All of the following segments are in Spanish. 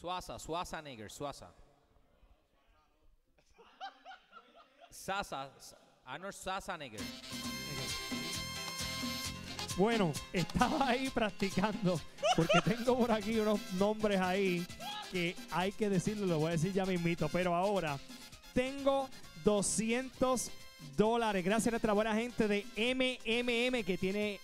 Suasa, Suasa Nigger, Suasa. Sasa, Arnold Sasa Nigger. Bueno, estaba ahí practicando porque tengo por aquí unos nombres ahí que hay que decirlo, lo voy a decir ya mismito, pero ahora tengo 200 dólares gracias a nuestra buena gente de MMM que tiene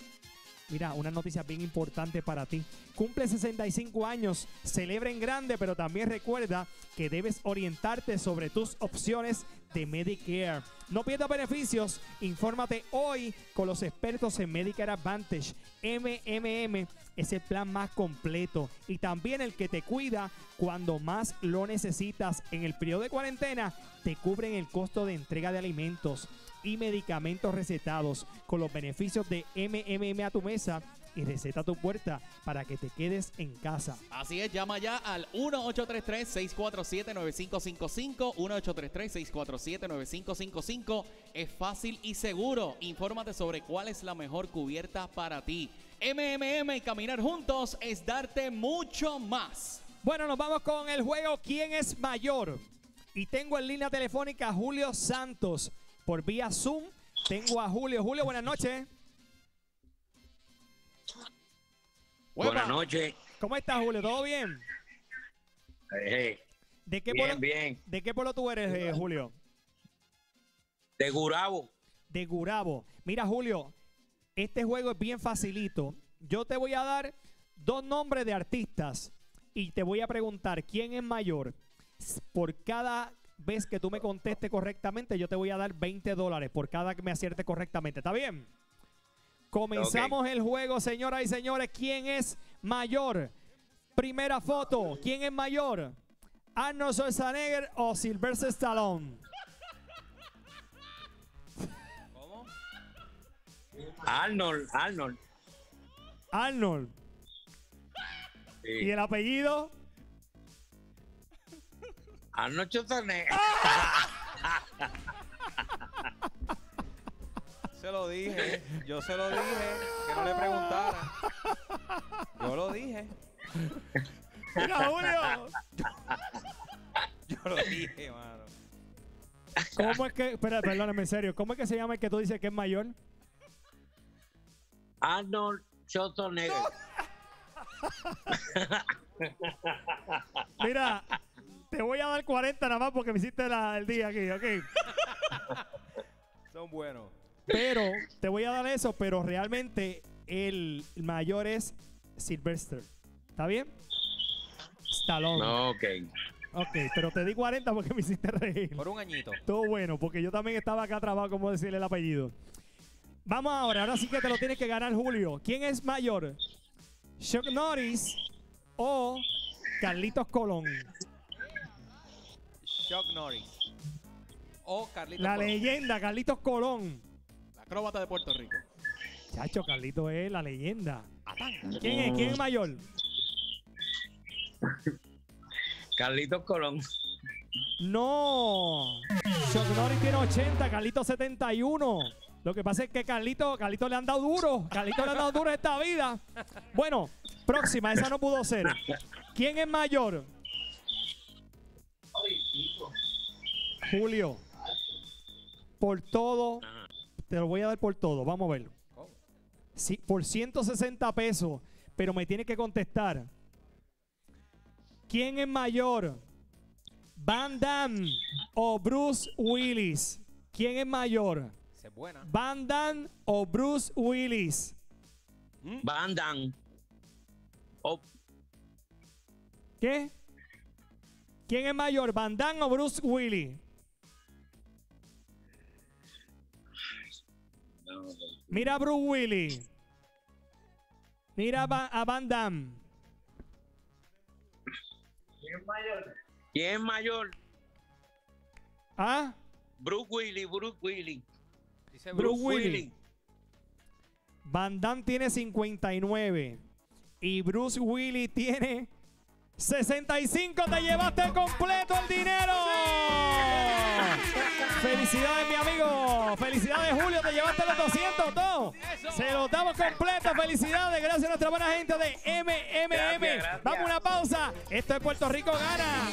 Mira, una noticia bien importante para ti. Cumple 65 años, celebra en grande, pero también recuerda que debes orientarte sobre tus opciones de Medicare. No pierdas beneficios, infórmate hoy con los expertos en Medicare Advantage. MMM es el plan más completo y también el que te cuida cuando más lo necesitas. En el periodo de cuarentena te cubren el costo de entrega de alimentos y medicamentos recetados con los beneficios de MMM a tu mesa y receta tu puerta para que te quedes en casa. Así es, llama ya al 1833-647-9555. 1833-647-9555. Es fácil y seguro. Infórmate sobre cuál es la mejor cubierta para ti. MMM y caminar juntos es darte mucho más. Bueno, nos vamos con el juego ¿Quién es mayor? Y tengo en línea telefónica a Julio Santos por vía Zoom. Tengo a Julio. Julio, buenas noches. Buenas noches. ¿Cómo estás, Julio? ¿Todo bien? Eh, ¿De qué bien, bien. ¿De qué pueblo tú eres, eh, Julio? De Gurabo. De Gurabo. Mira, Julio, este juego es bien facilito. Yo te voy a dar dos nombres de artistas y te voy a preguntar quién es mayor. Por cada vez que tú me contestes correctamente, yo te voy a dar 20 dólares por cada que me acierte correctamente. ¿Está bien? Comenzamos el juego, señoras y señores. ¿Quién es mayor? Primera foto. ¿Quién es mayor? ¿Arnold Schwarzenegger o Sylvester Stallone? ¿Cómo? Arnold, Arnold. Arnold. Sí. ¿Y el apellido? Arnold Schwarzenegger. Se lo dije. Yo se lo dije. Que no le preguntara. Yo lo dije. Mira, Julio. Yo lo dije, mano. ¿Cómo es que, espera, perdóname, en serio, ¿cómo es que se llama el que tú dices que es mayor? Arnold Schwarzenegger. Mira, te voy a dar 40 nada más porque me hiciste la- el día aquí, ok. Son buenos. Pero, te voy a dar eso, pero realmente el mayor es Sylvester. ¿Está bien? Stallone. No, ok. Ok, pero te di 40 porque me hiciste reír. Por un añito. Todo bueno, porque yo también estaba acá trabado, como decirle el apellido. Vamos ahora, ahora sí que te lo tienes que ganar, Julio. ¿Quién es mayor? ¿Chuck Norris o Carlitos Colón? Chuck Norris. O Carlitos La Colón. leyenda, Carlitos Colón. Acróbata de Puerto Rico. Chacho, Carlitos es la leyenda. Atán. ¿Quién es? ¿Quién es mayor? Carlitos Colón. No. Chuck Norris tiene 80, Carlitos 71. Lo que pasa es que Carlitos, Carlitos le han dado duro. Carlitos le han dado duro esta vida. Bueno, próxima, esa no pudo ser. ¿Quién es mayor? Julio. Por todo. Te lo voy a dar por todo. Vamos a verlo. Sí, por 160 pesos. Pero me tiene que contestar. ¿Quién es mayor? ¿Van Damme o Bruce Willis? ¿Quién es mayor? Esa es buena. ¿Van Damme o Bruce Willis? Van Damme. Oh, ¿Qué? ¿Quién es mayor? ¿Van Damme o Bruce Willis? Mira a Bruce Willis. Mira a Van, Damme. ¿Quién es mayor? ¿Ah? Bruce Willis, Bruce Willis. Dice Bruce Bruce. Willis. Van Damme tiene 59 y Bruce Willis tiene 65. Te llevaste completo el dinero. Felicidades, mi amigo. Felicidades, Julio. Te llevaste los 200, todo. Se los damos completo. Felicidades. Gracias a nuestra buena gente de MMM. Gracias, gracias. Vamos a una pausa. Esto es Puerto Rico Gana.